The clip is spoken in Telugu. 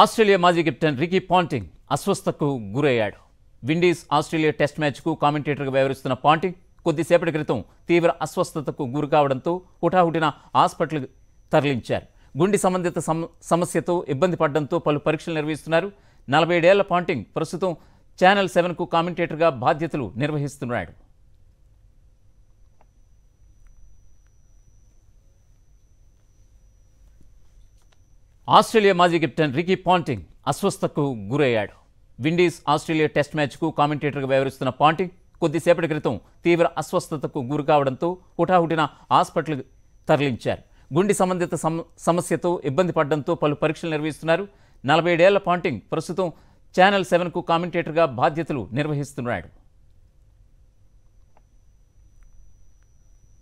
ఆస్ట్రేలియా మాజీ కెప్టెన్ రికీ పాంటింగ్ అస్వస్థతకు గురయ్యాడు. విండీస్ ఆస్ట్రేలియా టెస్ట్ మ్యాచ్కు కామెంటేటర్గా వ్యవహరిస్తున్న పాంటింగ్ కొద్దిసేపటి క్రితం తీవ్ర అస్వస్థతకు గురి కావడంతో హుటాహుటిన హాస్పిటల్ తరలించారు. గుండె సంబంధిత సమస్యతో ఇబ్బంది పడడంతో పలు పరీక్షలు నిర్వహిస్తున్నారు. నలభై ఏడేళ్ళ పాంటింగ్ ప్రస్తుతం ఛానల్ సెవెన్కు కామెంటేటర్గా బాధ్యతలు నిర్వహిస్తున్నాడు. ఆస్ట్రేలియా మాజీ కెప్టెన్ రికీ పాంటింగ్ అస్వస్థకు గురయ్యాడు. విండీస్ ఆస్ట్రేలియా టెస్ట్ మ్యాచ్కు కామెంటేటర్గా వ్యవహరిస్తున్న పాంటింగ్ కొద్దిసేపటి క్రితం తీవ్ర అస్వస్థతకు గురి కావడంతో హుటాహుటిన హాస్పిటల్ తరలించారు. గుండె సంబంధిత సమస్యతో ఇబ్బంది పడడంతో పలు పరీక్షలు నిర్వహిస్తున్నారు. నలభై ఏడేళ్ళ పాంటింగ్ ప్రస్తుతం ఛానల్ సెవెన్కు కామెంటేటర్గా బాధ్యతలు నిర్వహిస్తున్నాడు.